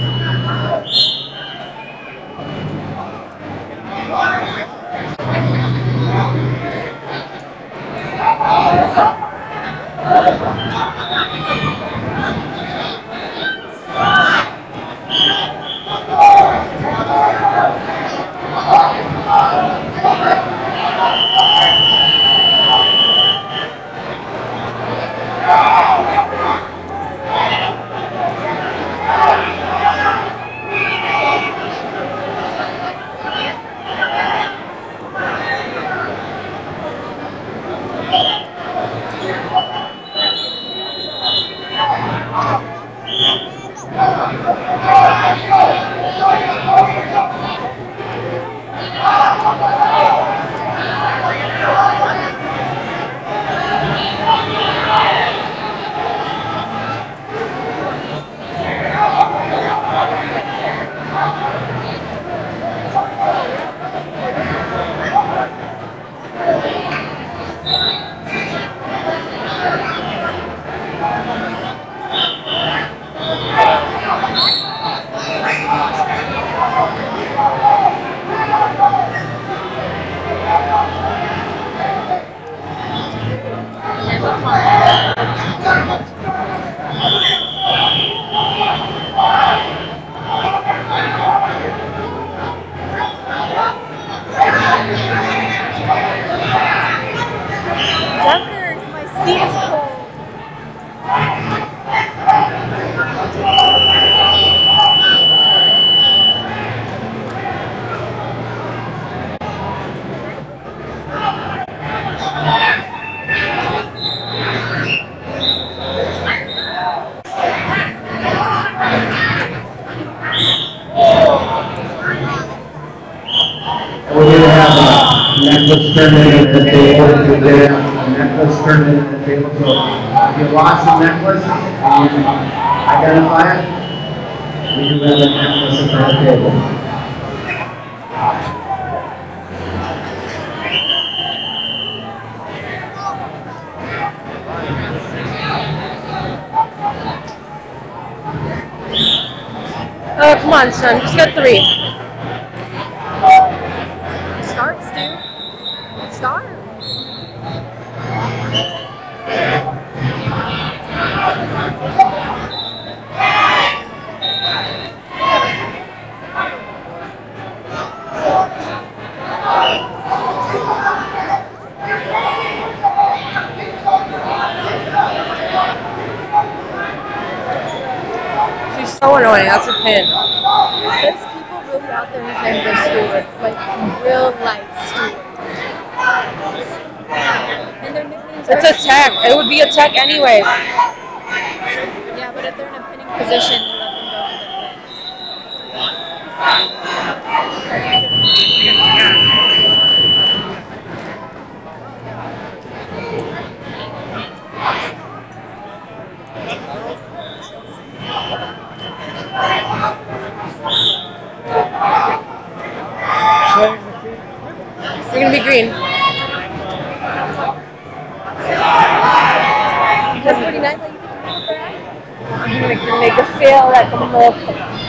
Coach, cold. And we're gonna have a necklace tournament at the table, we're gonna have a necklace tournament at the table, so if you lost a necklace, and you identify it, we do have a necklace at our table. Oh, come on, son. Just got three. Start, Stu. She's so annoying. That's a pin. There's people really out there whose names are Stewart, like real life Stewart. It's a tech. It would be a tech anyway. Yeah, but if they're in a pinning position, you let them go to the pin. We're gonna be green. That's pretty nice. Like, you can make her feel like a motherfucker.